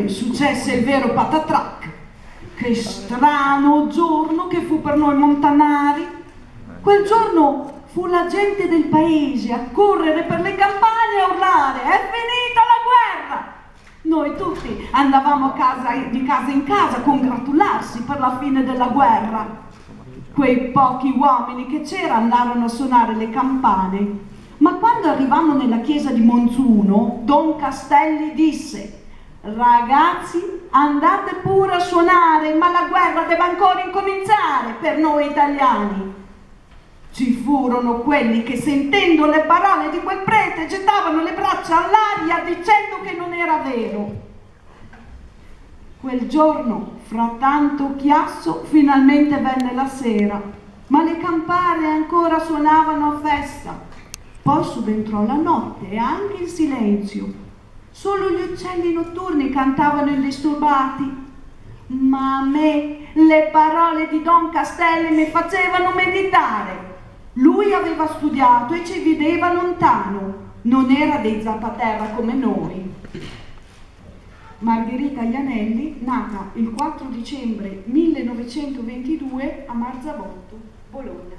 settembre successe il vero patatrac. Che strano giorno che fu per noi montanari. Quel giorno fu la gente del paese a correre per le campagne a urlare è finita la guerra! Noi tutti andavamo casa, di casa in casa a congratularsi per la fine della guerra. Quei pochi uomini che c'era andarono a suonare le campane ma quando arrivammo nella chiesa di Monzuno, Don Castelli disse Ragazzi, andate pure a suonare, ma la guerra deve ancora incominciare per noi italiani. Ci furono quelli che sentendo le parole di quel prete gettavano le braccia all'aria dicendo che non era vero. Quel giorno, fra tanto chiasso, finalmente venne la sera, ma le campane ancora suonavano a festa poi subentrò la notte e anche il silenzio. Solo gli uccelli notturni cantavano indisturbati. Ma a me le parole di Don Castelli mi facevano meditare. Lui aveva studiato e ci viveva lontano, non era dei zappaterra come noi. Margherita Ianelli, nata il 4 dicembre 1922 a Marzabotto, Bologna.